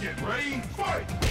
Get ready, fight!